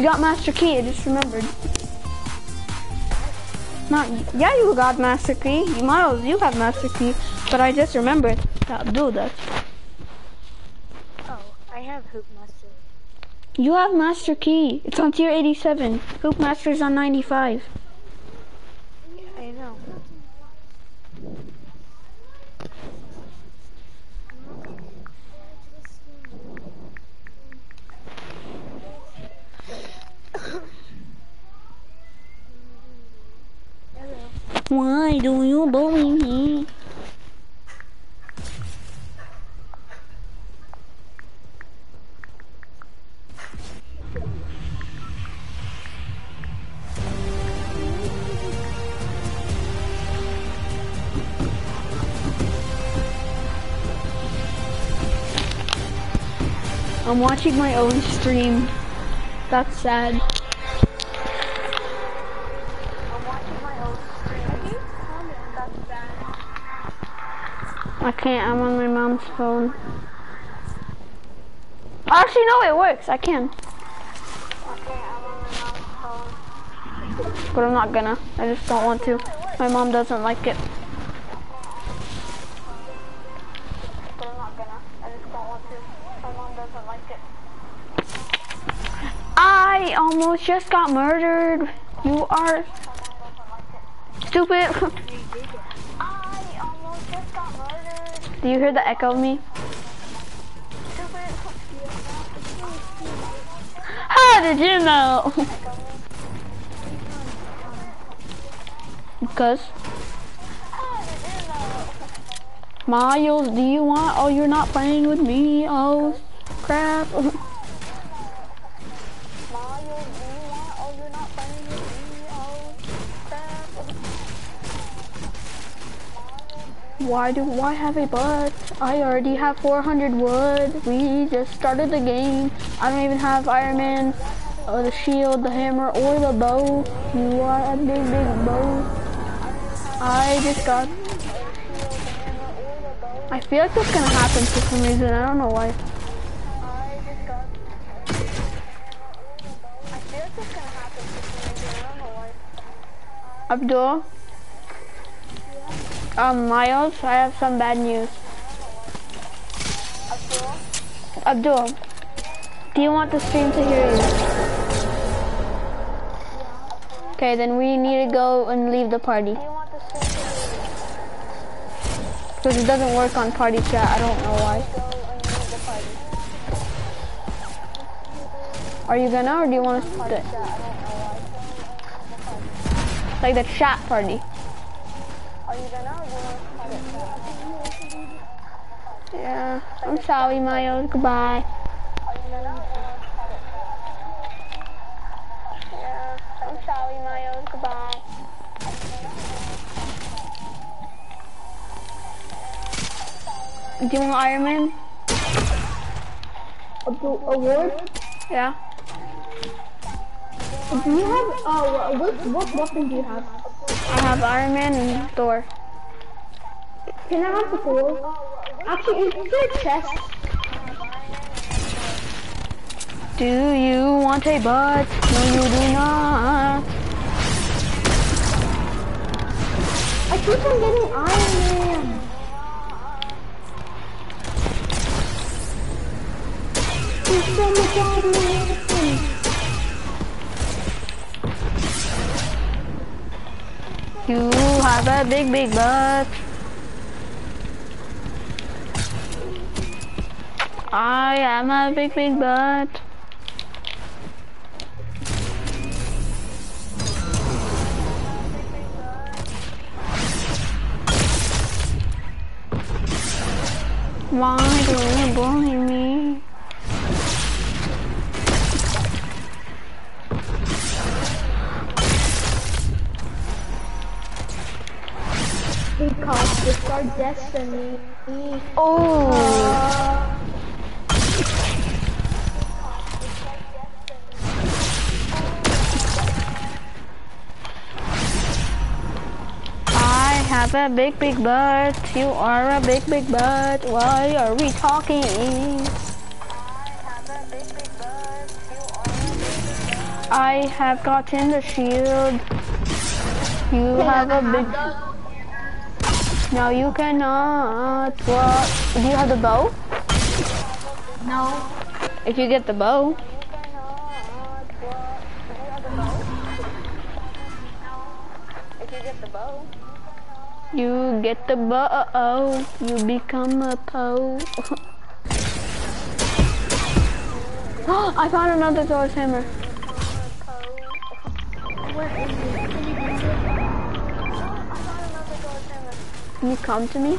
You got Master Key, I just remembered. Not, yeah, you got Master Key. You, Miles, you have Master Key. But I just remembered that do that. Oh, I have Hoop Master. You have Master Key. It's on tier 87. Hoop Master's on 95. Yeah, I know. Why do you bully me? I'm watching my own stream. That's sad. I'm watching my own stream. I think comment that's bad. I can't, I'm on my mom's phone. Actually, no, it works. I can. But I'm not gonna. I just don't want to. My mom doesn't like it. I almost just got murdered. You are stupid. I almost just got murdered. Do you hear the echo of me? How did you know? Because Miles, do you want? Oh, you're not playing with me. Oh, crap. Why do I have a butt? I already have 400 wood. We just started the game. I don't even have Iron Man, or the shield, the hammer, or the bow. You are a big, big bow. I just got. I feel like that's gonna happen for some reason. I don't know why. I Um, Miles, I have some bad news. Abdul? Abdul, do you want the stream to hear you? Okay, then we need to go and leave the party. Because it doesn't work on party chat, I don't know why. Are you gonna, or do you want to. Like the chat party. Are you gonna or do you want to Yeah, I'm sorry, Miles, goodbye. Are you gonna or do you want to Yeah, I'm sorry, Miles, goodbye. Do you want Iron Man? award? Yeah. Do you have, uh, what, what weapon do you have? I have Iron Man and Thor. Can I have the four? Actually, is there a chest? Do you want a butt? No, you do not. I keep on getting Iron Man. There's so much Iron Man. You have a big, big butt. I am a big, big butt. Why do you bully me? Because it's our destiny. Oh, Uh, a big, big butt. You are a big, big butt. Why are we talking? I have gotten the shield. You have a big. No, you cannot. What? Do you have the bow? No. If you get the bow. If you get the bow. You get the bow. You become a po. I found another Thor's hammer. Can you come to me?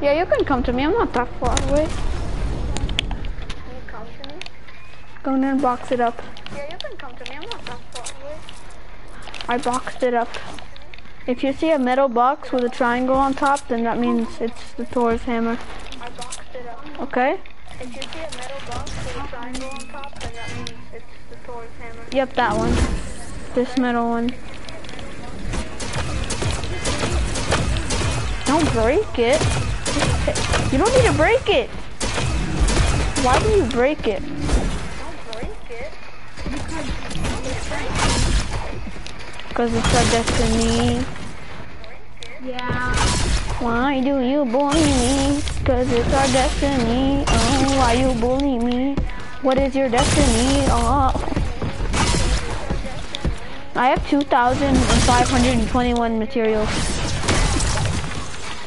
Yeah, you can come to me. I'm not that far away. Can you come to me? Go in and box it up. Yeah, you can come to me. I'm not that far away. I boxed it up. If you see a metal box with a triangle on top, then that means it's the Thor's hammer. I boxed it up. Okay? If you see a metal box with a triangle on top, then that means it's the Thor's hammer. Yep, that one. This metal one. Don't break it. You don't need to break it. Why do you break it? Don't break it. Because it's our destiny. Yeah. Why do you bully me? Because it's our destiny. Oh, why you bully me? What is your destiny? Oh. I have 2,521 materials.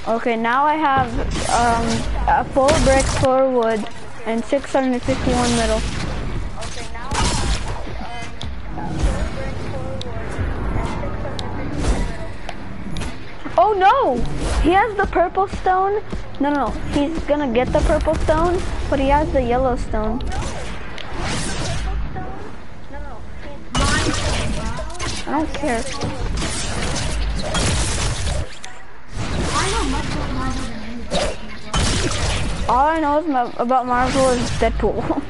Okay, now I have um, a full brick, four wood, and 651 metal. Oh no! He has the purple stone. No, no, no. He's gonna get the purple stone, but he has the yellow stone. I don't care. All I know about Marvel is Deadpool.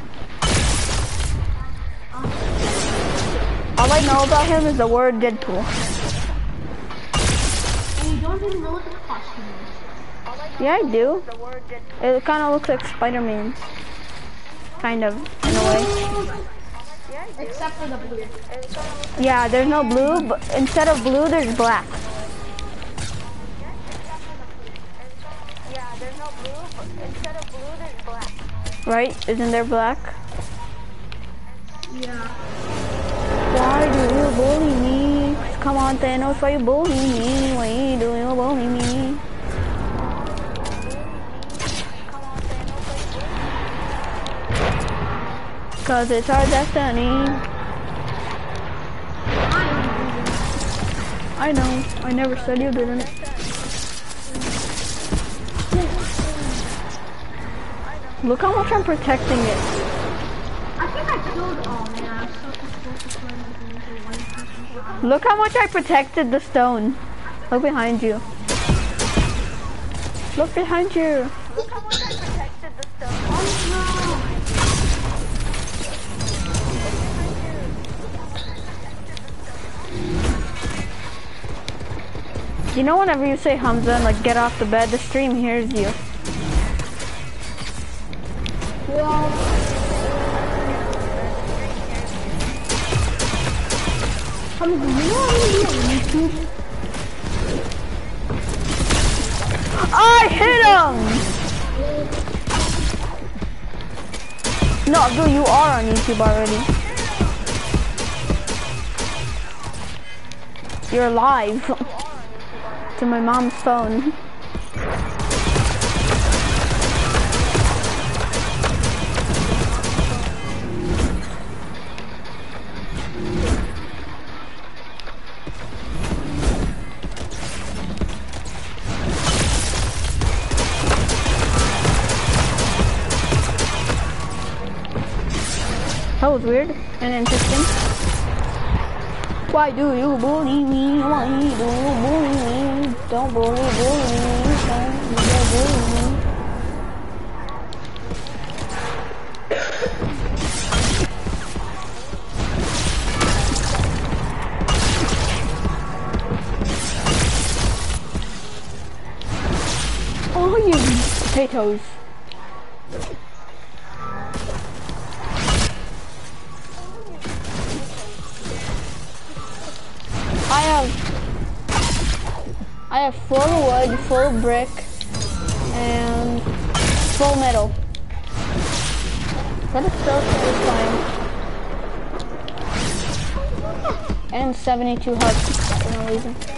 All I know about him is the word Deadpool. And you don't even know what the costume is. Yeah, I do. the word did It kind of looks like Spider-Man. Kind of, in a way. Except for the blue. Yeah, there's no blue, but instead of blue, there's black. Yeah, there's no blue, but instead of blue, there's black. Right? Isn't there black? Yeah. Why do you bully me? Come on, Thanos, why you bully me? Why do you bully me? Cause it's our destiny. I know. I never said you didn't. Look how much I'm protecting it. I think I killed. Oh man, I was so supposed to play into one person. Look how much I protected the stone. Look behind you. Look behind you. Look how much I protected the stone. Oh You know whenever you say Hamza and like get off the bed, the stream hears you. no. I hit him! No, dude, you are on YouTube already. You're live to my mom's phone. Weird and interesting. Why do you bully me? Why do you bully me? Don't bully, bully me. Don't you bully me. Oh, you potatoes. Full brick, and full metal. That is so satisfying. And 72 hearts for no reason.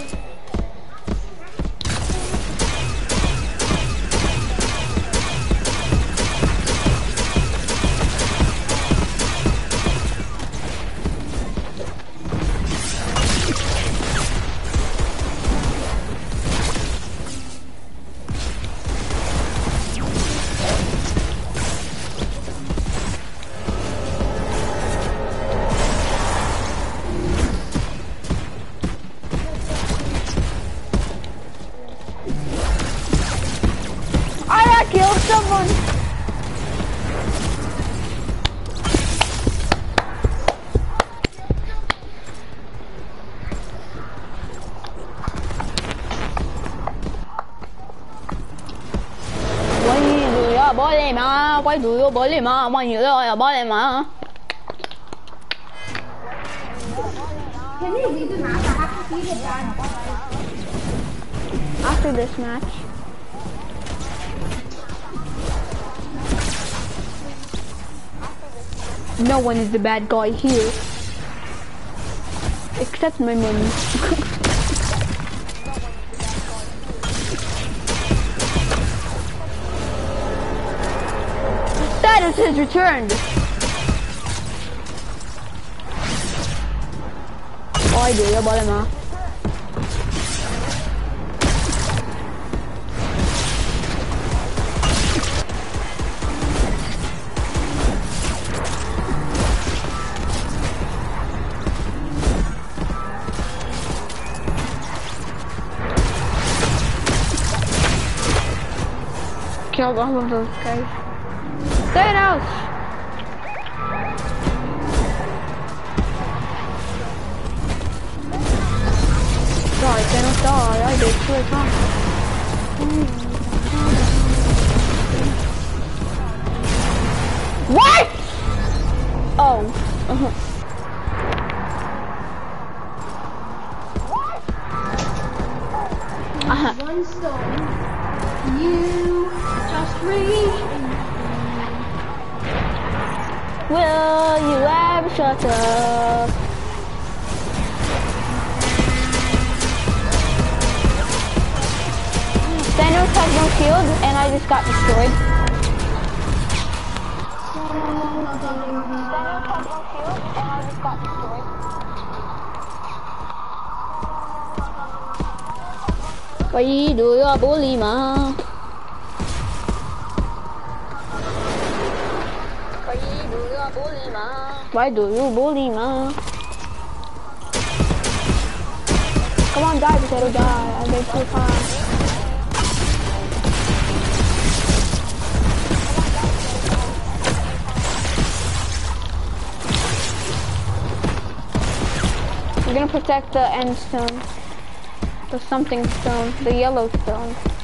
Mà. Can you map? I have to see the dad. After this match. No one is the bad guy here. Except my mommy. has returned. Oi, du, jag bara med. Killed all of those guys. Thanos! Die, Thanos, die. I did two times. What? Oh. Uh-huh. Uh-huh. One stone. You just reach. Will you ever shut up? Thanos has no shield, and I just got destroyed. Thanos and I just got destroyed. Quay đuổi ở bố lì mà Quay đuổi ở bố lì mà Come on, die, potato, die. I made too fast. We're gonna protect the end stone. The something stone. The yellow stone.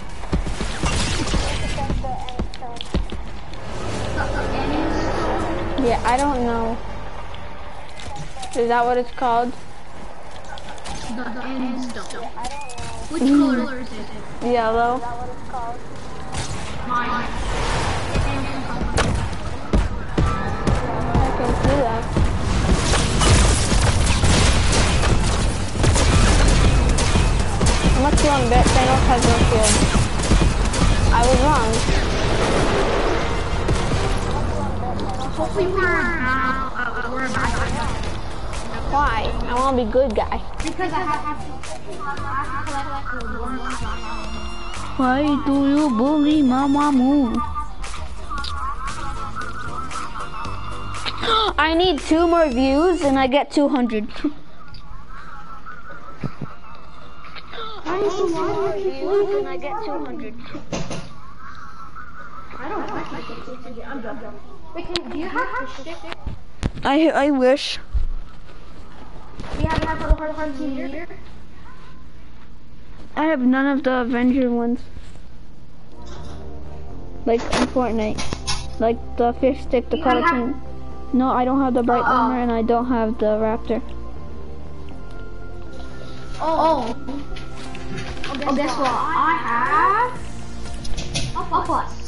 Yeah, I don't know. Is that what it's called? The end stone. Which mm-hmm. color is it? Yellow. Mine. I can see that. I'm not too long, but Thanos has no shield. I was wrong. Hopefully we're. Uh, we're about Why? I want to be good guy. Because I have, have to, I have to collect. Why do you bully Mama Moo? I need two more views and I get 200. I need two more views and I get 200. I don't like my kids. I'm joking. Wait, can, do you have fish stick? I I wish. Do you have have a hard hard here? I have none of the Avenger ones. Like in Fortnite. Like the fish stick, the You don't cartoon. No, I don't have the bright Oh. bomber and I don't have the raptor. Oh. Oh, Oh, guess what? I have. Oh, plus.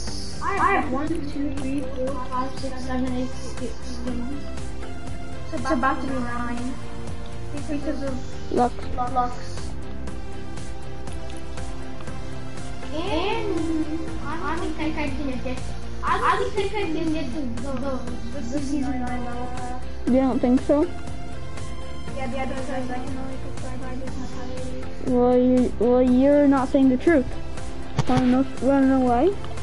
I have one, two, three, four, five, six, seven, eight, eight, seven. It's about to be nine. Because of Luxe. Luxe. And I don't think I can get. I don't think I can get to the, the, the season nine level. You don't think so? Yeah, the other guys I can only subscribe by this much Well, you well you're not saying the truth. Wanna know? Wanna know why?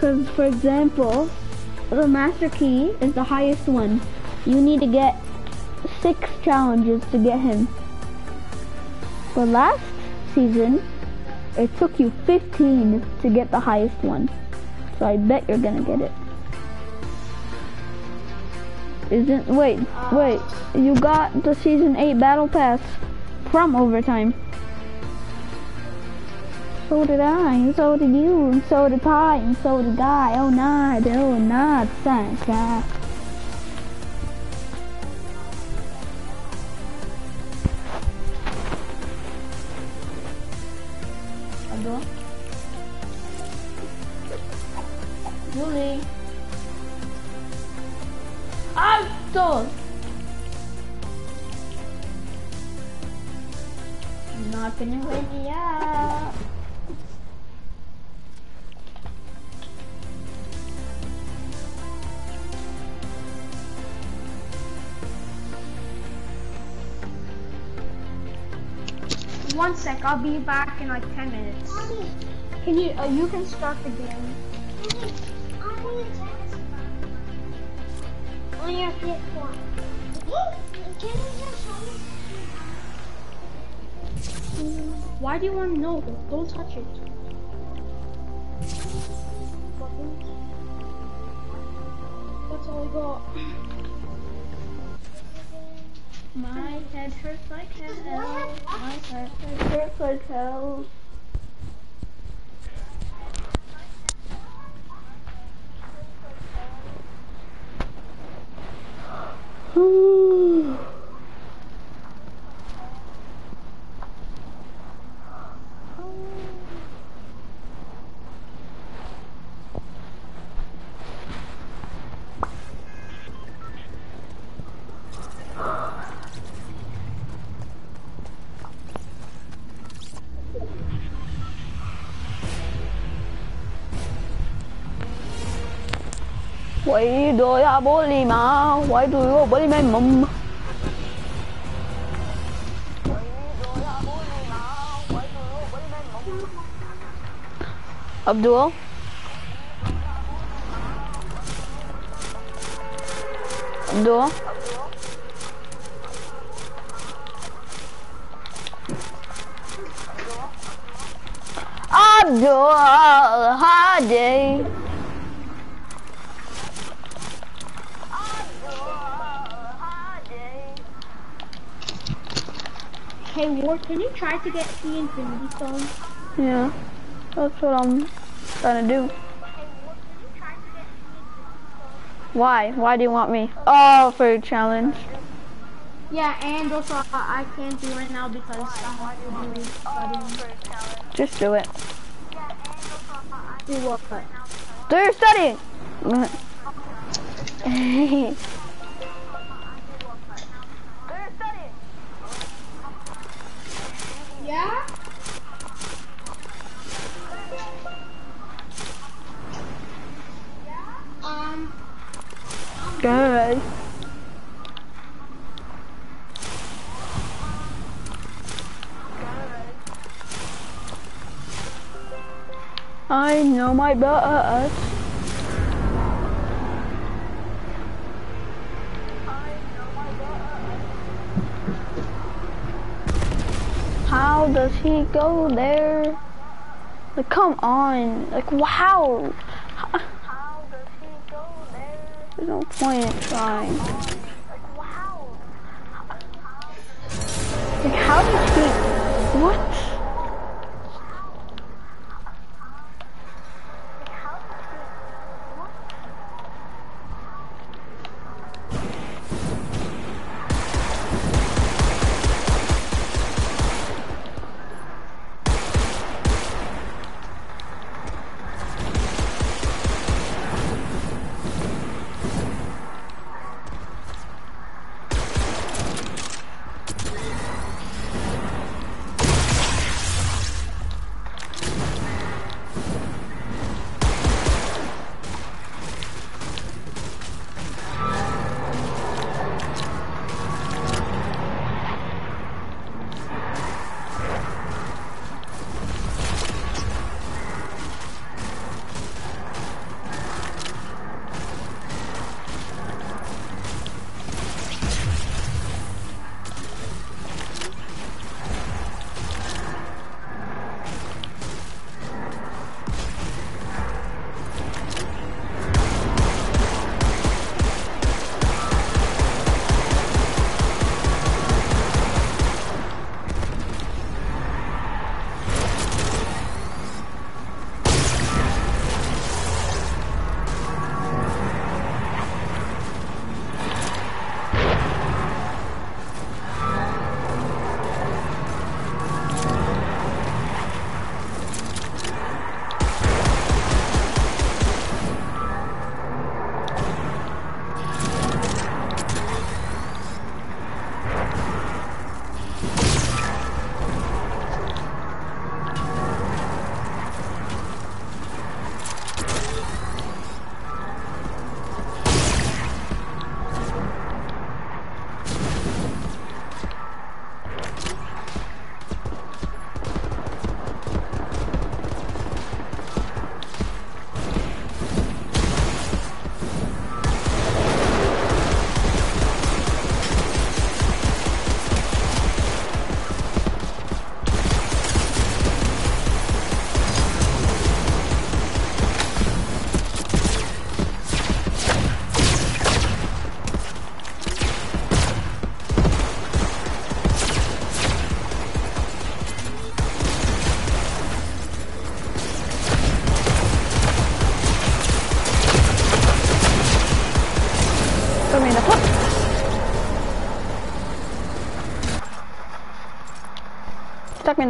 Because, for example, the Master Key is the highest one. You need to get six challenges to get him. But last season, it took you 15 to get the highest one. So I bet you're gonna get it. Isn't, wait, wait, you got the season 8 battle pass from overtime. So did I, and so did you, and so did Pi, and so did I. Oh, not, oh, not, guy. Aduh. Bully. Aduh. Not gonna win ya. One sec, I'll be back in like 10 minutes. Can you, uh, you can start the game. On your PS4. Can you just show me? Why do you want to know? Don't touch it. That's all I got. My head hurts like hell. My head hurts like hell. Quỷ à mà Quỷ đôi à bố lì mày mầm Abdul? Abdul Abdul Hadi Hey Ward, can you try to get the Infinity Stone? Yeah, that's what I'm trying to do. Why? Why do you want me? Oh, for a challenge. Yeah, and also uh, I can't do it now because I have to do studying. Just do it. Do what? Do your studying. Yeah? Um, Good. I know my butt. Does he go there? Like, come on. Like, wow. There's no point in trying. Like, how did he...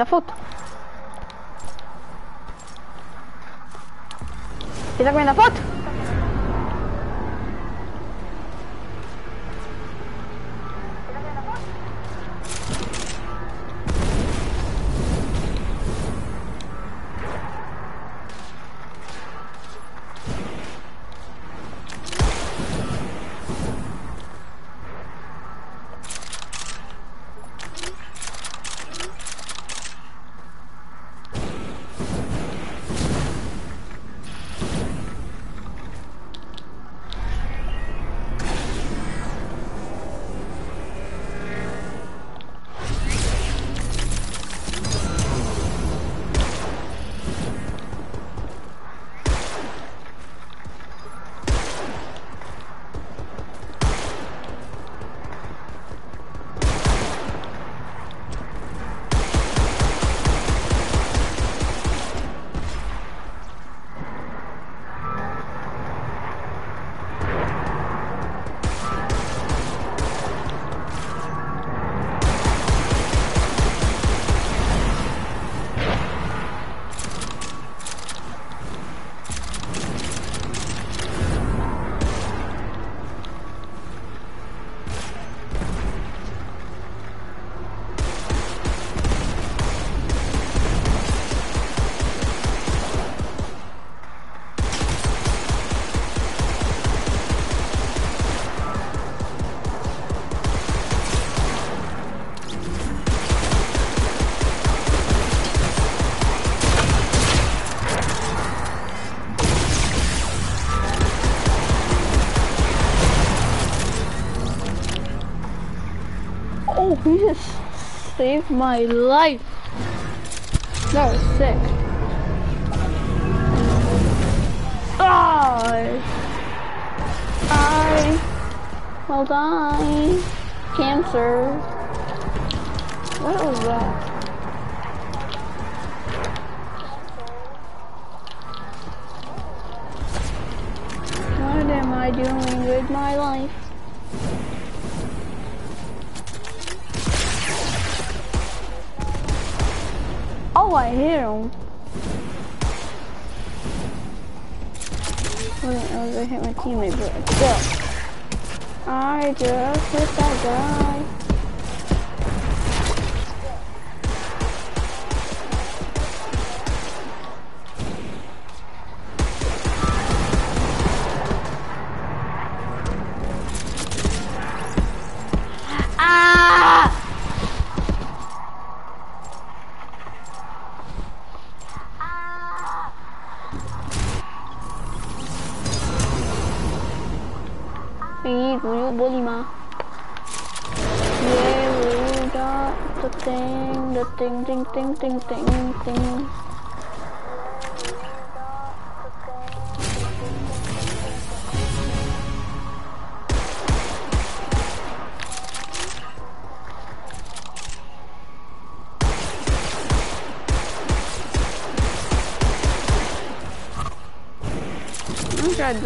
Stuck me in the foot. He he just saved my life. That was sick. Die. Die. Well die. Cancer. What was that? I was gonna hit my teammate, but still. I just hit that guy.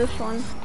This one.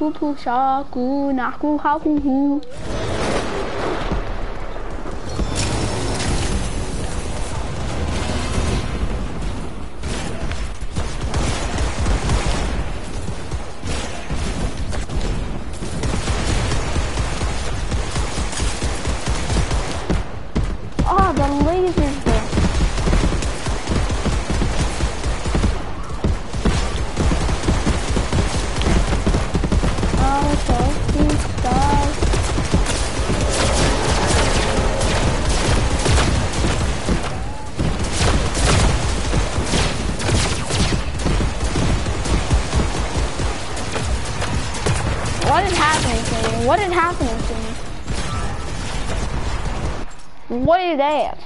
Pu pu pu pu sa cu na is that?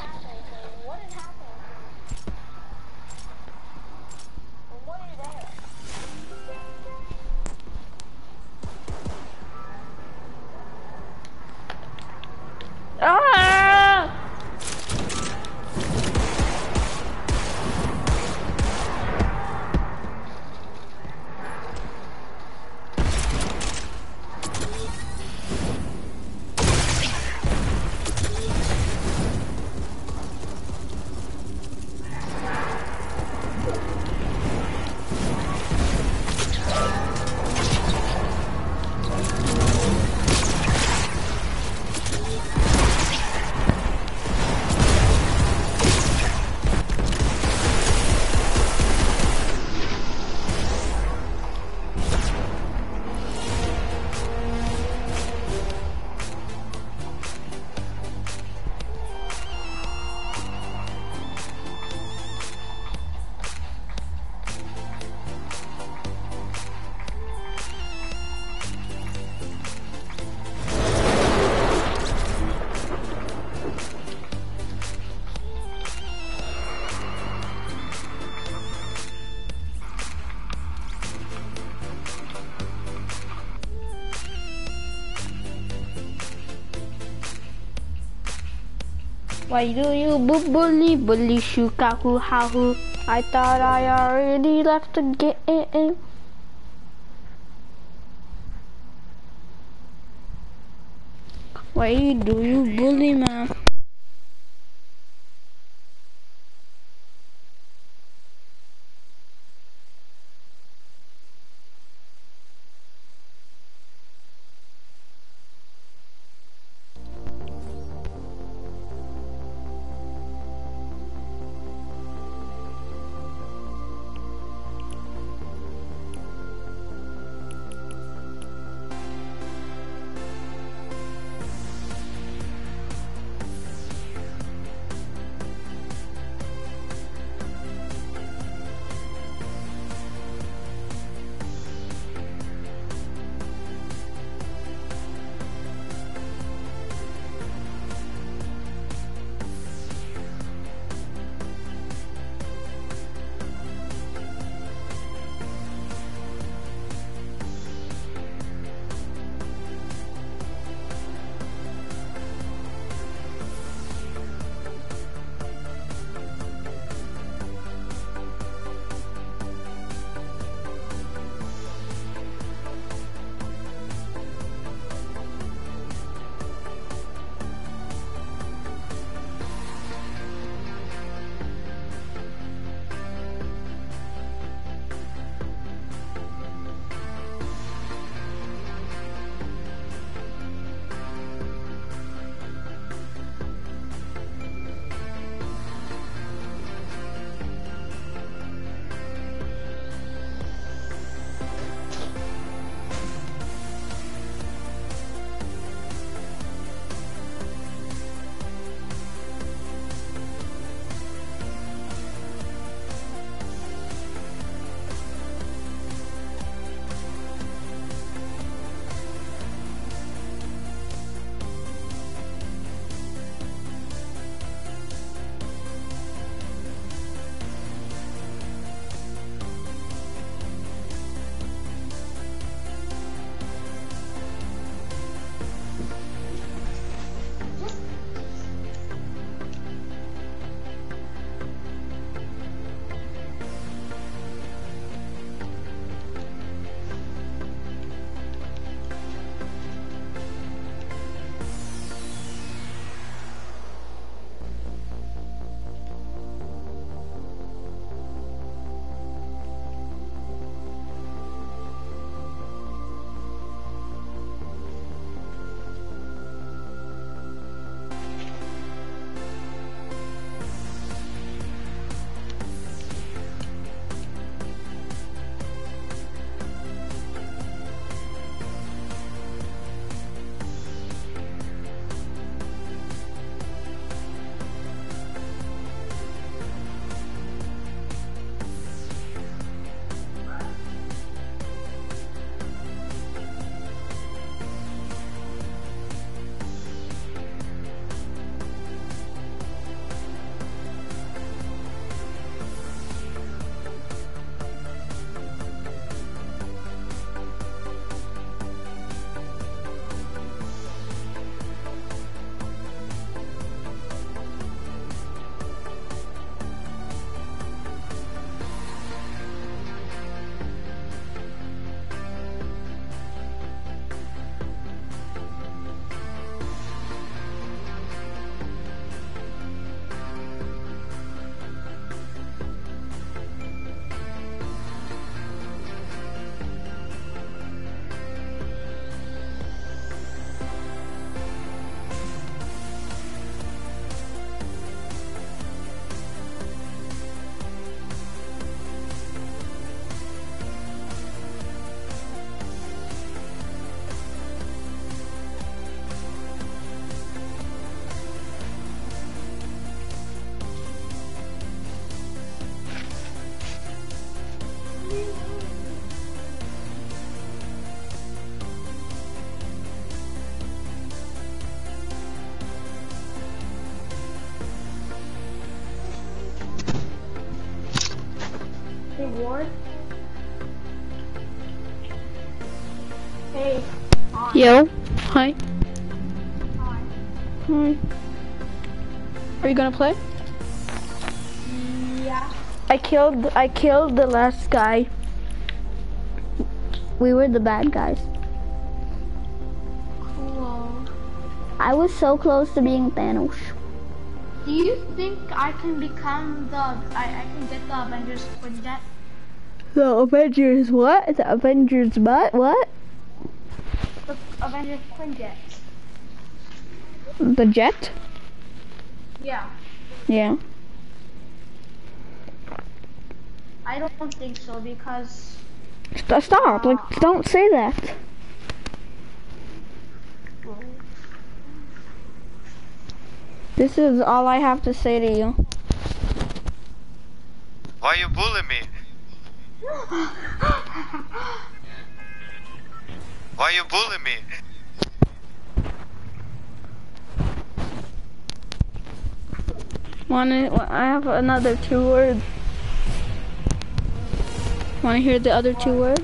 Why do you bu- bully bully shukahu hahu? I thought I already left the game. Why do you bully man? Hey, Ward. Hey. Hi. Yo. Hi. Hi. Hi. Are you gonna play? Yeah. I killed I killed the last guy. We were the bad guys. Cool. I was so close to being Thanos. Do you think I can become the, I, I can get the Avengers Quinjet? The Avengers what? The Avengers what? What? The Avengers Quinjet. The jet? Yeah. Yeah. I don't think so because St- stop! Like, uh. don't say that. This is all I have to say to you. Why are you bullying me? Why you bully me? Wanna? I have another two words. Wanna hear the other two words?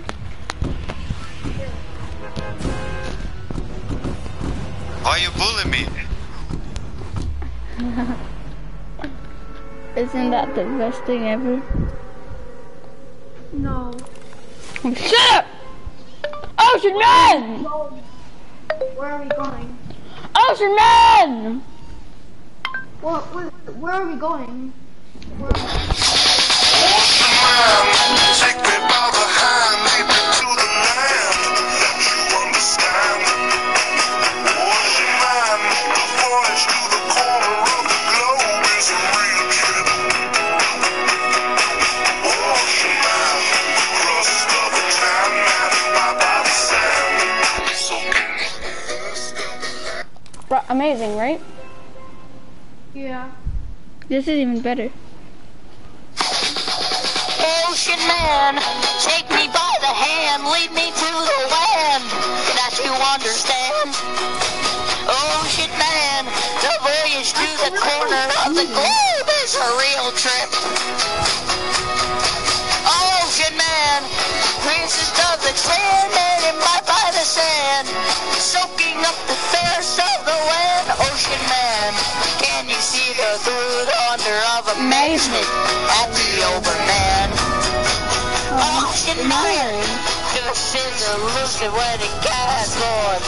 Why you bully me? Isn't that the best thing ever? No. Shut up! Ocean Man! Where are we going? Ocean Man! Where, where, where are we going? Where, Take amazing, right? yeah. This is even better. Ocean man, take me by the hand, lead me to the land that you understand. Oh, Ocean man, the voyage to the corner of the globe is a real trip. Oh, Ocean man, princess of the sand and imbibed by the sand, soaking up the thirst of. Ocean man, can you see the through the wonder of amazement at the overman? Ocean man, this is a lucid wedding cast, Lord.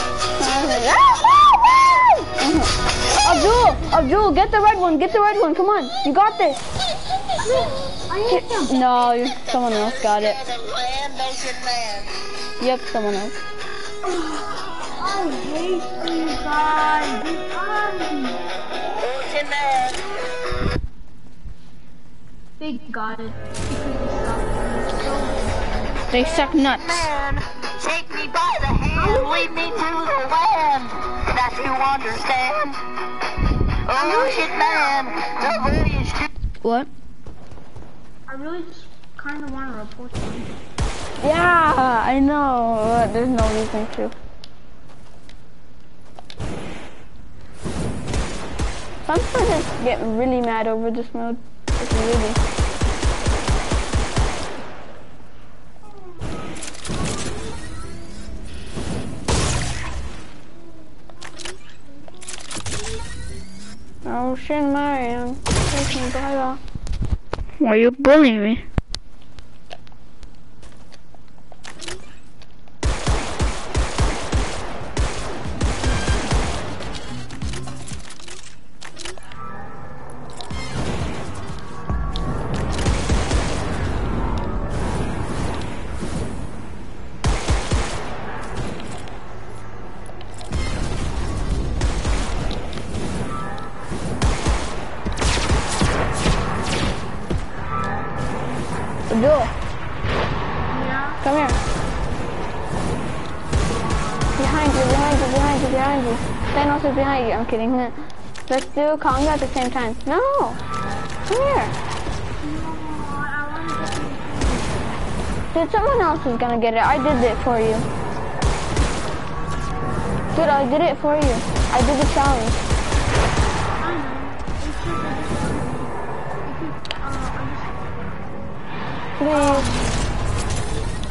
Abdul, Abdul, get the red one, get the red one, come on, you got this. I. No, you- someone else got it. The land, Ocean man. Yep, someone else. I hate you guys. You guys. They got it. They suck. Nuts. Man, take me by the hand, lead me to the land that you understand. Oh, Ocean man, the voyage to What? I really just kind of want to report them. Yeah, I know, but there's no reason to. I just get really mad over this mode. It's really. Ocean man, take me by. Why are you bullying me? Kidding. Let's do conga at the same time. No! Come here. Dude, someone else is gonna get it. I did it for you. Dude, I did it for you. I did the challenge. Please.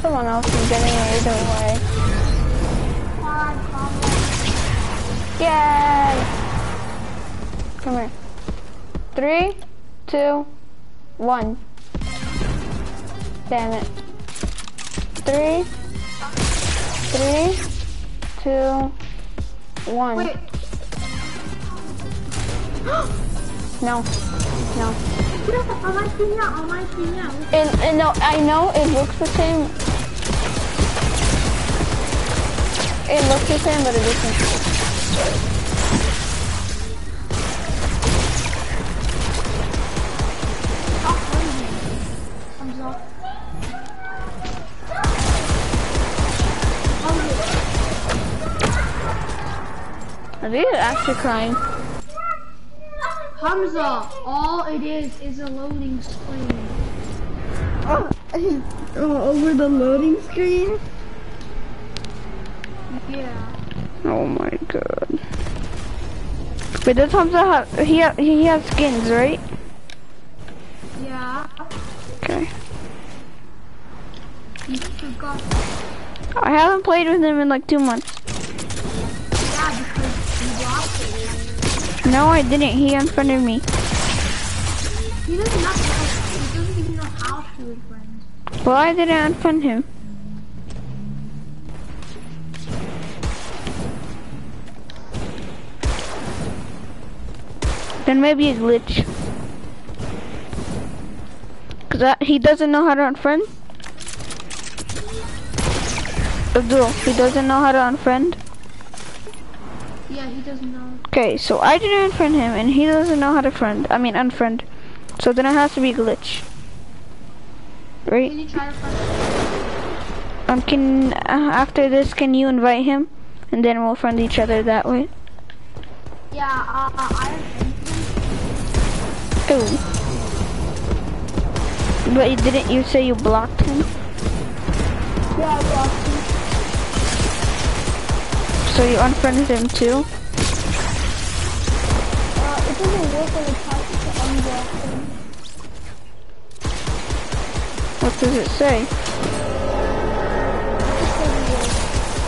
Someone else is getting it either way. Yay! Come here. Three, two, one. Damn it. Three, three, two, one. Wait. No, no. Yeah, on my screen now, on my screen now. And, and no, I know it looks the same. It looks the same, but it isn't. Are these actually crying? Hamza, all it is is a loading screen. Oh, oh over the loading screen? Yeah. Oh my god. Wait, does Hamza have, he, ha he has skins, right? Yeah. Okay. I haven't played with him in like two months. No, I didn't. He unfriended me. He doesn't know. He doesn't even know how to with friends. Well, I didn't unfriend him. Then maybe a glitch. Cause that, he doesn't know how to unfriend. Abdul, he doesn't know how to unfriend. Yeah, he doesn't know. Okay, so I didn't unfriend him, and he doesn't know how to friend. I mean, unfriend. So then it has to be glitch. Right? Can you try to find? Um, can uh, after this, can you invite him, and then we'll friend each other that way? Yeah, uh, uh, I Ooh. But you didn't you say you blocked him? Yeah, I blocked him. So you unfriended him too? What does it say?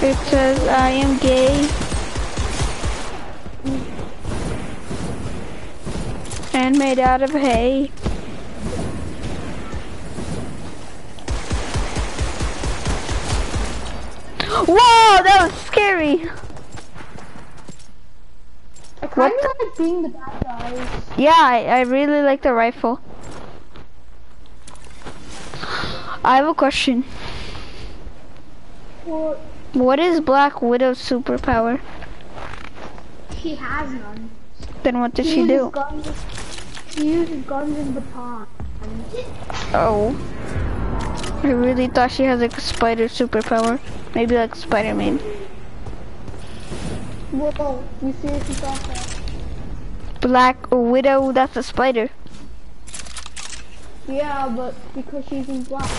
It says I am gay. And made out of hay. Whoa, that was I What kind of like being the bad guys. Yeah, I, I really like the rifle. I have a question. Well, What is Black Widow's superpower? She has none. Then what does He she uses do? Guns, he uses guns and batons. Oh. I really thought she has like a spider superpower. Maybe like Spider-Man. Whoa, you seriously thought that? Black Widow, that's a spider. Yeah, but because she's in black.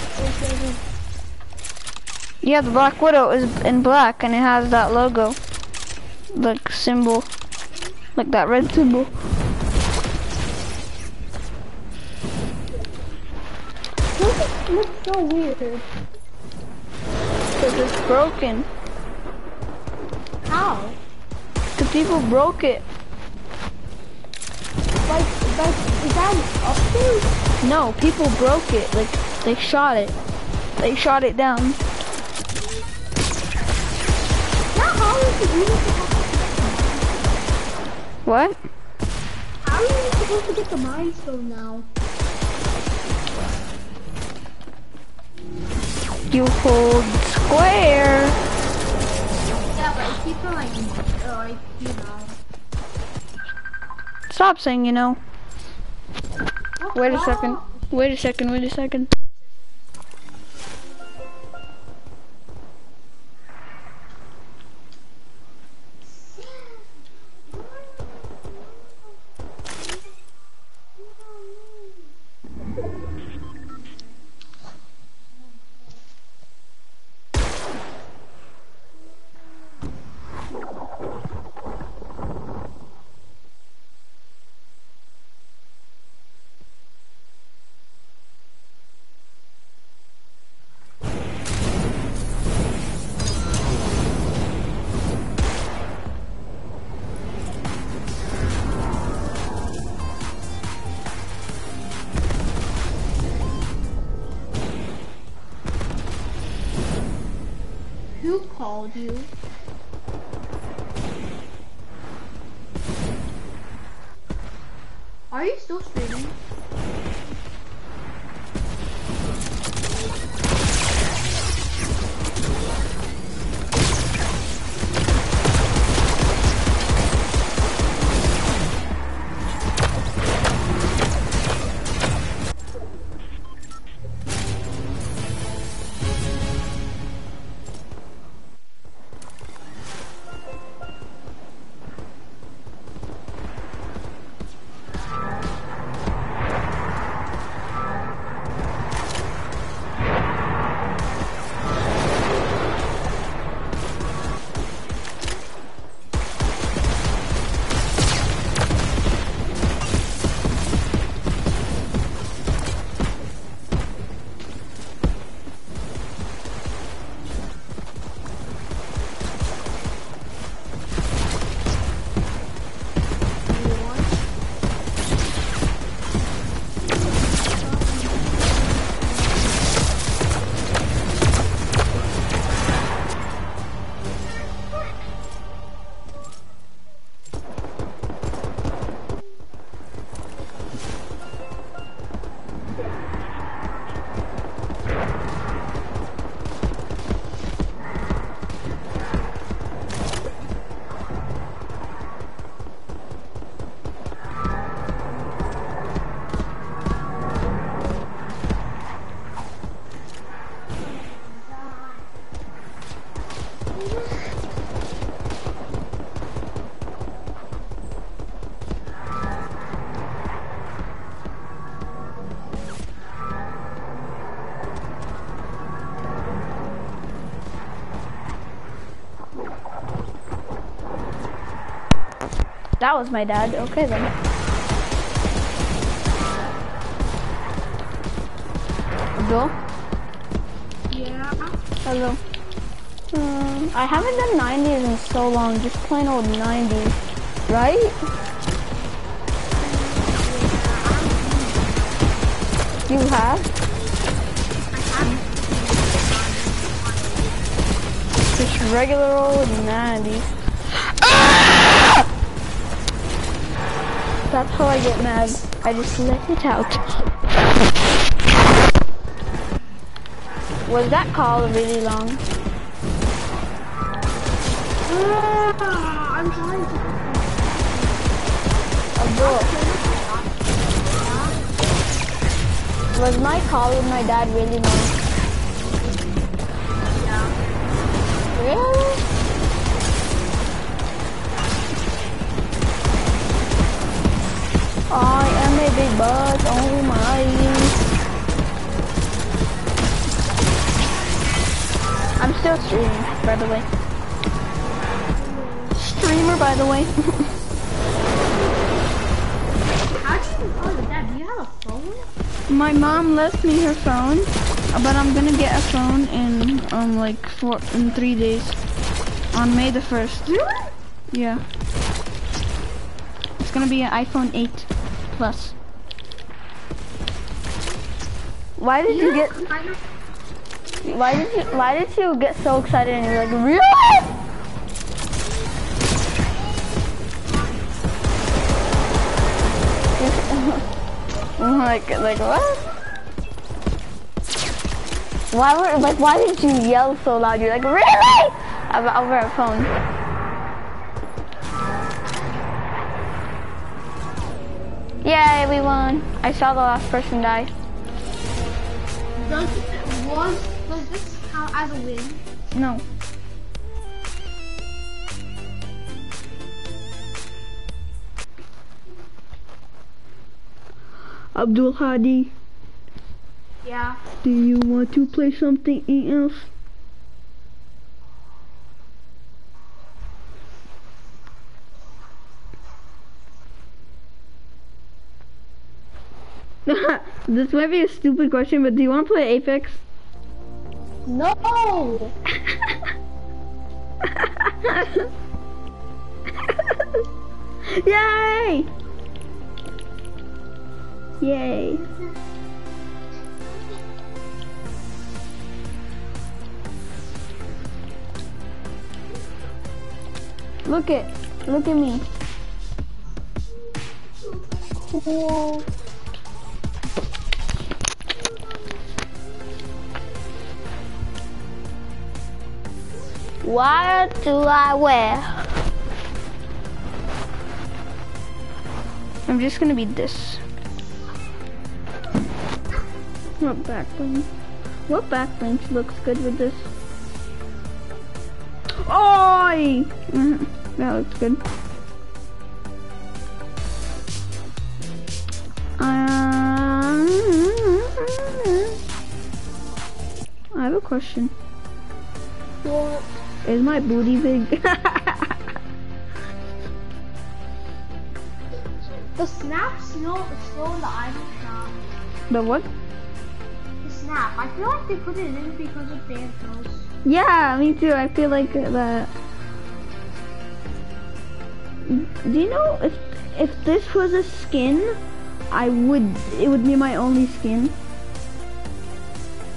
Yeah, the Black Widow is in black and it has that logo. Like symbol. Like that red symbol. It looks so weird. Because it's broken. How? The people broke it. Like, like, is that an update? No, people broke it. Like, they shot it. They shot it down. Now, how is it even What? How are you supposed to get the mind stone now? You hold square. Yeah, but if people like, like, you know. Stop saying you know. Wait a second. Wait a second, wait a second. Called you? That was my dad. Okay then. Abdul? Yeah. Hello. Hmm, I haven't done 90s in so long, just plain old 90s. Right? You have? Just regular old 90s. That's how I get mad. I just let it out. Was that call really long? Ah, I'm trying to. Abdul. Was my call with my dad really long? Streaming, by the way. Streamer, by the way. How do you oh dad, do you have a phone? My mom left me her phone, but I'm gonna get a phone in um like four in three days, on May the first. Really? Yeah. It's gonna be an iPhone 8 Plus. Why did you get? Why did you? Why did you get so excited and you're like, really? Like, like what? Why were like? Why did you yell so loud? You're like, really? About over a phone. Yay, we won. I saw the last person die. It was does this count as a win? No. Abdul Hadi, Yeah. do you want to play something else? this might be a stupid question, but do you want to play Apex? No! Yay! Yay. Look at, look at me. Whoa. What do I wear? I'm just gonna be this. What backbling? What backbling looks good with this? Oi! Mhm, That looks good. Um, I have a question. What? Is my booty big? The snap still in the item shop. the what? The snap. I feel like they put it in because of Thanos. Yeah, me too. I feel like that. Do you know if if this was a skin, I would it would be my only skin.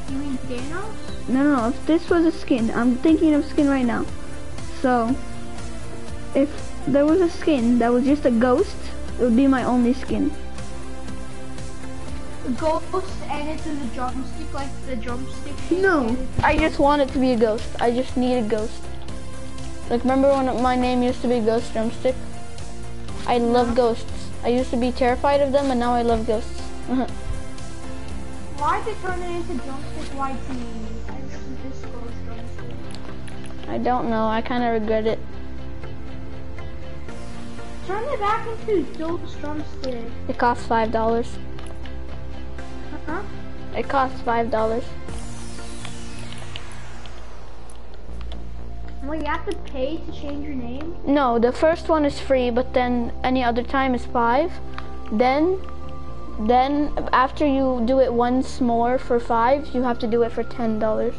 You mean Thanos? No, no, no. If this was a skin, I'm thinking of skin right now. So, if there was a skin that was just a ghost, it would be my only skin. Ghost and it's in the drumstick, like the drumstick. No, I just want it to be a ghost. I just need a ghost. Like, remember when my name used to be Ghost Drumstick? I uh-huh. love ghosts. I used to be terrified of them, and now I love ghosts. Why'd they turn it into drumstick YT? I don't know. I kind of regret it. Turn it back into ghost drumstick. It costs five dollars. Uh huh? It costs five dollars. Well, you have to pay to change your name. No, the first one is free, but then any other time is five. Then, then after you do it once more for five, you have to do it for ten dollars.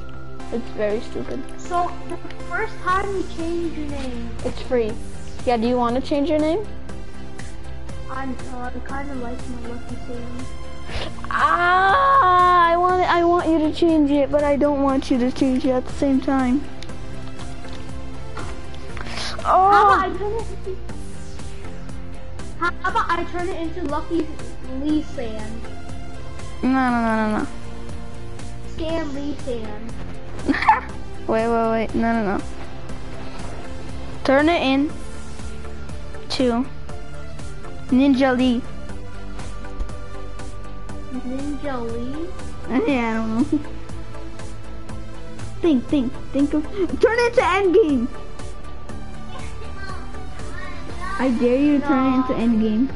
It's very stupid. So the first time you change your name, It's free. Yeah, do you want to change your name? I'm uh, I kind of like my lucky Sand. Ah, I want I want you to change it, but I don't want you to change it at the same time. How about I Oh, turn it into? How about I turn it into Lucky Lee Sand? No, no, no, no, no, Stan Lee Sand. no. wait, wait, wait. No, no, no. Turn it in to Ninja Lee. Ninja Lee. Yeah, I don't know. Think, think, think of. Turn it to Endgame. I dare you to turn it into Endgame.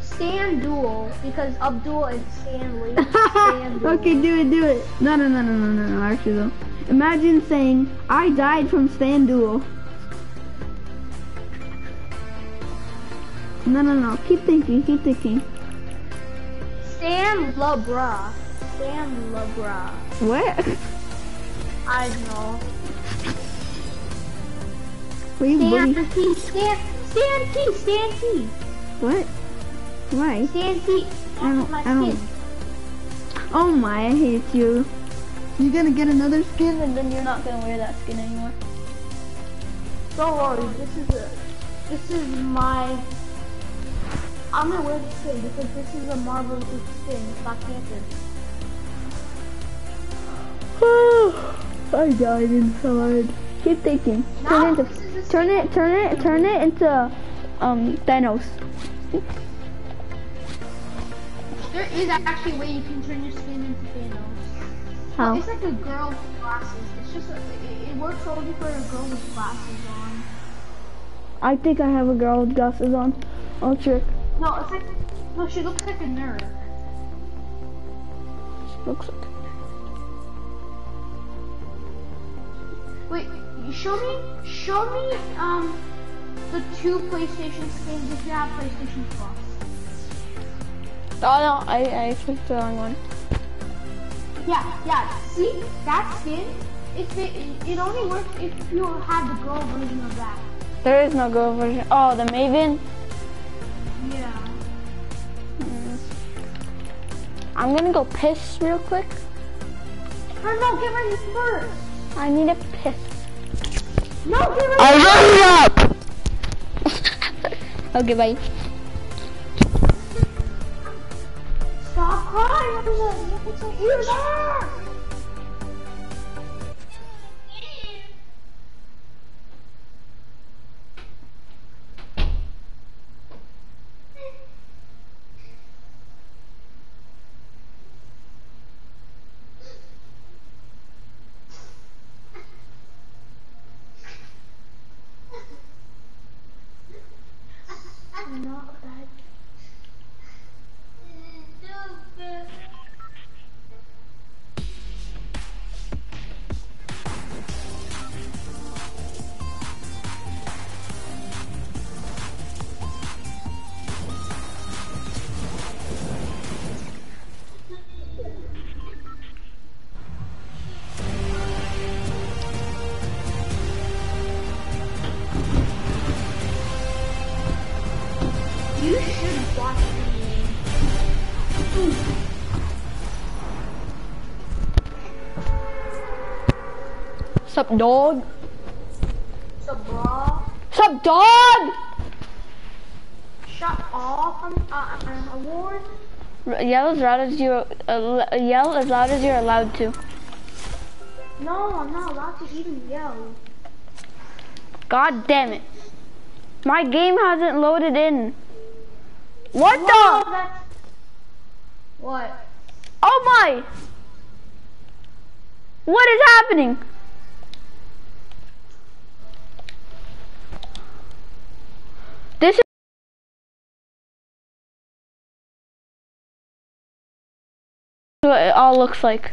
Stan Duel because Abdul is Stan Lee. Duel. okay, do it, do it. No, no, no, no, no, no, no. Actually, though, imagine saying, "I died from Stan Duel." No, no, no. Keep thinking. Keep thinking. Stan LeBra. Stan LeBra. What? I know. You Stan bullying? T. Stan. Stan T. Stan T. What? Why? Stan T. I don't- I don't-. Oh my, I hate you. You're gonna get another skin, and then you're not gonna wear that skin anymore. Don't worry. This is a. This is my. I'm gonna wear this skin because this is a Marvel skin. Black Panther. I died inside. Keep thinking. Turn No, it into, turn it, turn it, turn it into, um, Thanos. There is actually a way you can turn your skin into Thanos. How? It's like a girl with glasses. It's just a, it, it works only for a girl with glasses on. I think I have a girl with glasses on. I'll check. No, it's like no, she looks like a nerd. Looks like. Wait, show me, show me um the two PlayStation skins if you have PlayStation Plus. Oh no, I I clicked the wrong one. Yeah, yeah. See that skin? If it it only works if you have the girl version of that. There is no girl version. Oh, the Maven. Yeah. Hmm. I'm gonna go piss real quick. Or no, get ready first. I need a piss. No, get rid I run up! okay, bye. Stop crying! There's a, it's a user! Not Sup, dog? So, bro, Sup, dog? shut off on uh, an award. Yell as loud as you uh, yell as loud as you're allowed to. No, I'm not allowed to even yell. God damn it! My game hasn't loaded in. What Whoa, the? that's... What? Oh my! What is happening? This is what it all looks like.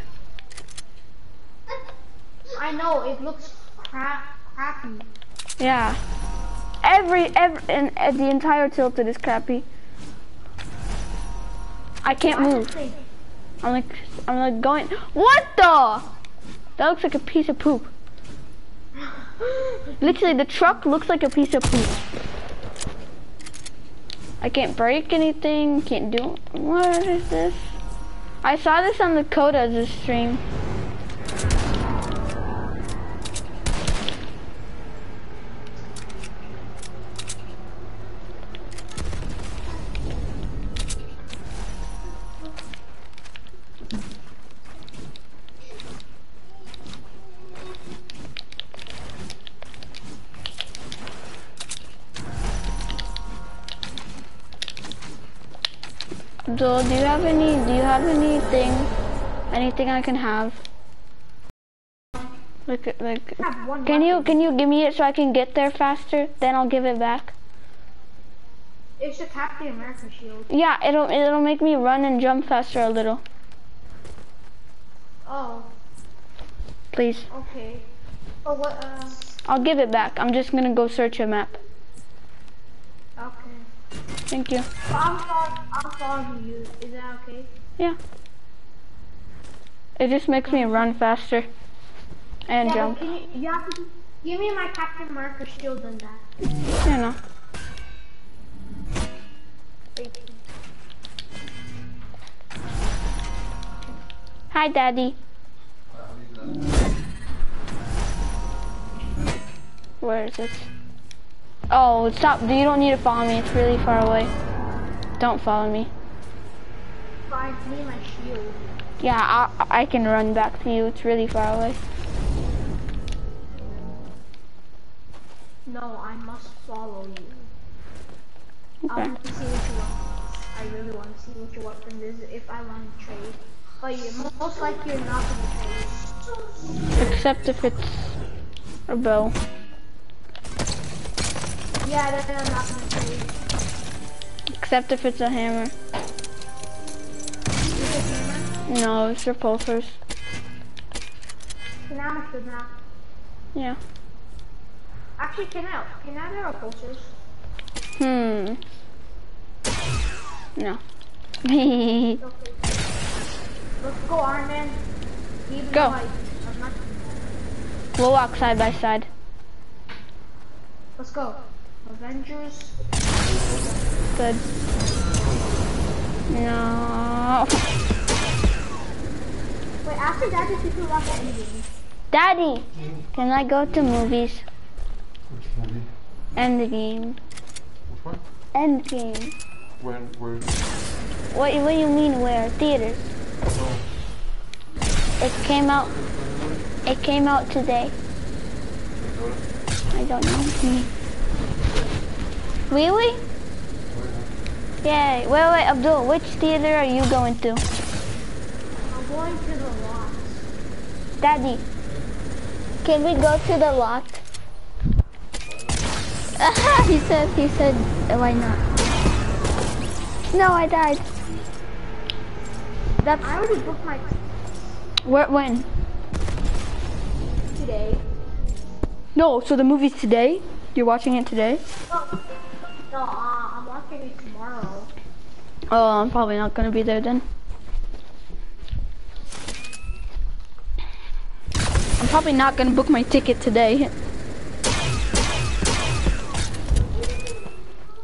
I know, it looks crap, crappy. Yeah. Every every and, and the entire tilted is crappy. I can't move. I'm like I'm like going. What the? That looks like a piece of poop. Literally, the truck looks like a piece of poop. I can't break anything. Can't do. What is this? I saw this on the Coda's stream. Do you have any? Have anything? Anything I can have? Like, like, one can you can you give me it so I can get there faster? Then I'll give it back. It's the Captain America shield. Yeah, it'll it'll make me run and jump faster a little. Oh, Please, okay. Oh, what, uh, I'll give it back. I'm just gonna go search a map. okay. Thank you. I'm following, I'm following you. Is that okay? Yeah. It just makes me run faster and yeah, jump. you, you have to give me my Captain America shield on that. You know. Hi, Daddy. Where is it? Oh, stop. You don't need to follow me. It's really far away. Don't follow me. Find me my shield. Yeah, I, I can run back to you. It's really far away. No, I must follow you. I Okay. want to see what you want. I really want to see what your weapon is if I want to trade. But you most likely you're not gonna trade. Except if it's a bow. Yeah, then I'm not gonna trade. Except if it's a hammer. Is it hammer? No, it's I should not? Yeah. Actually, can I? Can I have repulsors? Hmm. No. Okay. Let's go, Iron Man. Even Go. I, not. we'll walk side by side. Let's go. Avengers. Good. No. Wait, after that, if you can watch Endgame. Daddy, can I go to movies? Which movie? Endgame. Which one? Endgame. When? Where? What, what do you mean where? Theaters. No. It came out, it came out today. I don't know. Really? Yay. Wait, wait, Abdul, which theater are you going to? Going to the lot. Daddy, can we go to the lot? he said, he said, "Uh, why not? No, I died. That's, I already booked my where, when? today. No, so the movie's today? You're watching it today? Oh, no, uh, I'm watching it tomorrow. Oh, I'm probably not gonna be there then. I'm probably not gonna book my ticket today.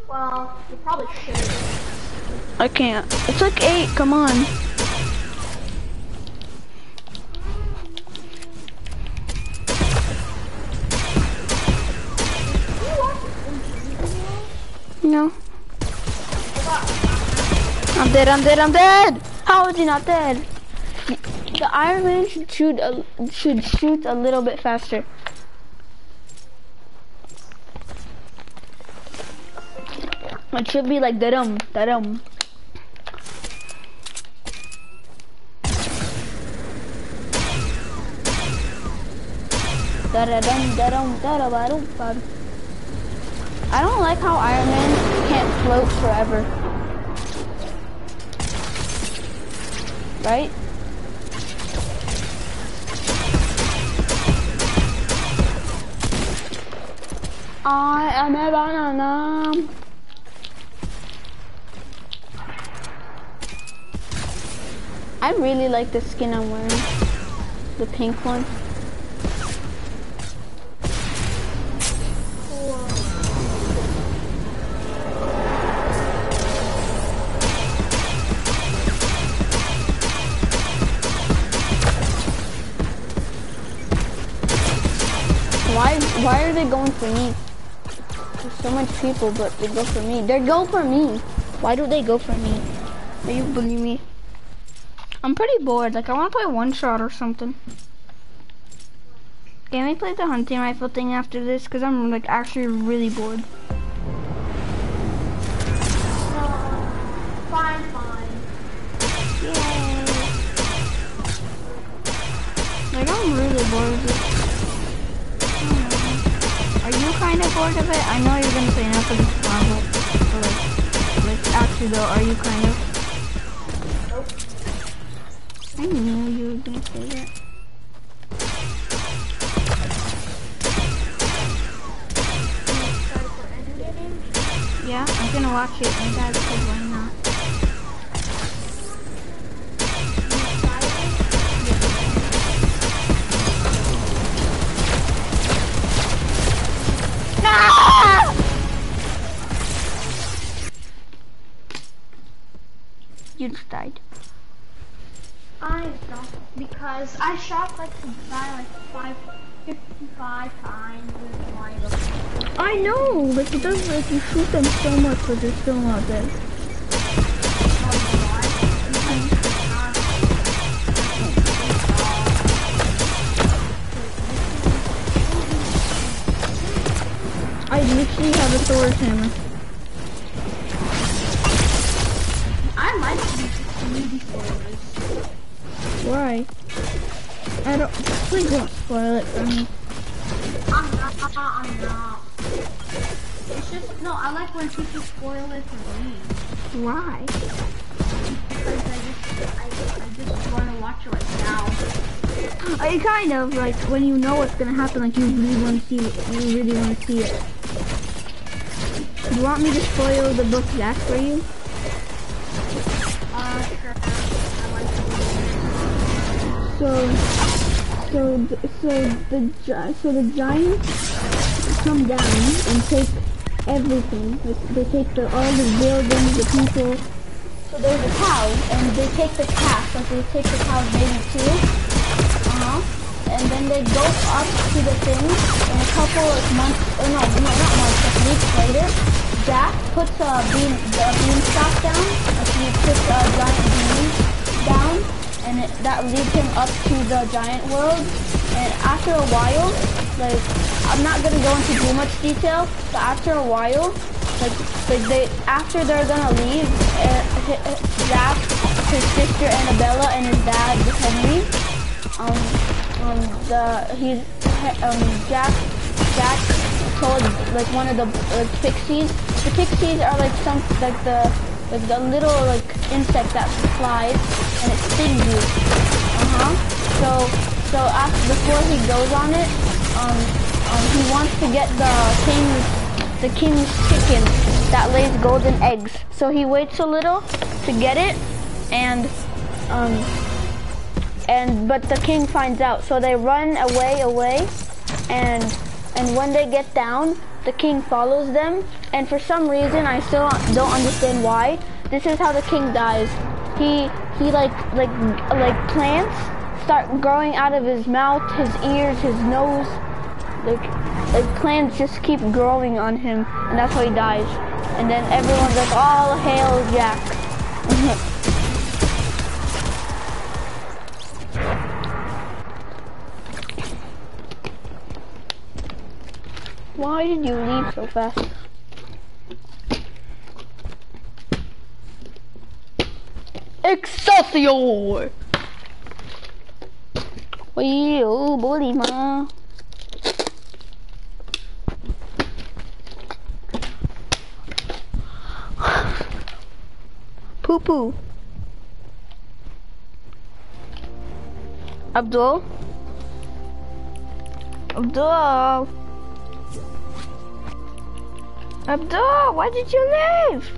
Well, you probably should. I can't. It's like eight, come on. No. I'm dead, I'm dead, I'm dead! How is he not dead? The Iron Man should shoot a, should shoot a little bit faster. It should be like da-dum, da-dum. Da-da-dum, da-dum, da-da-ba-dum, ba-dum. I don't like how Iron Man can't float forever. Right? I am a banana. I really like the skin I'm wearing. The pink one. Why why are they going for me? There's so much people, but they go for me. They go for me. Why do they go for me? Are you bullying me? I'm pretty bored. Like I want to play one shot or something. Can we play the hunting rifle thing after this? Cause I'm like actually really bored. Fine, fine. Like I'm really bored kind of bored of it? I know you're gonna say no for this one, but like, like actually though, are you kind of? Nope. I knew you were gonna say that. Yeah, I'm gonna watch it. And said why not? You just died. I don't because I shot like the guy like five, 55 times with my I know, but it doesn't like you shoot them so much but they're still not dead. I literally have a Thor's hammer. Please don't spoil it for me. I'm not. I'm not. It's just no. I like when people spoil it for me Why? because I just I, I just want to watch it right now. I kind of like when you know what's gonna happen, like you really want to see it. You really want to see it. You want me to spoil the book Zach for you? Uh, sure. I like it. So, so, th- so the so the giants come down and take everything. They take the all the buildings, the people. So there's a cow, and they take the calf. Like they take the cow baby too. Uh huh. And then they go up to the thing, and a couple of months, or no, no, not months, like weeks later, Jack puts a bean, the beanstalk down, like he puts a giant bean down, and it, that leads him up to the giant world. And after a while, like, I'm not gonna go into too much detail, but after a while, like, like they, after they're gonna leave, uh, uh, his sister Annabella, and his dad Henry, um, um, the, he's, um, Jack, Jack told, like, one of the, like, pixies, the pixies are like some, like the, like the little, like, insect that flies, and it stings you. Uh-huh. So, so after, before he goes on it, um, um, he wants to get the king's, the king's chicken that lays golden eggs. So he waits a little to get it, and, um, and, but the king finds out. So they run away, away, and, and when they get down, the king follows them, and for some reason, I still don't understand why, this is how the king dies. He, he like, like, like plants start growing out of his mouth, his ears, his nose, like, like plants just keep growing on him, and that's how he dies. And then everyone's like, all hail Jack. Why did you leave so fast? Excelsior! Wee, oh, bully, ma. Poo poo. Abdul? Abdul? Abdul, why did you leave?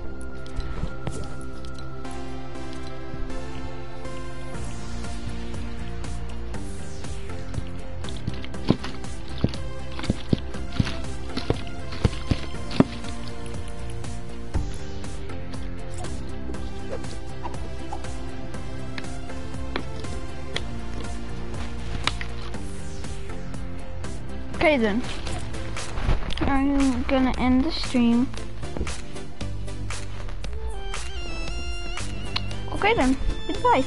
Okay then. I'm gonna end the stream. Okay then. Goodbye.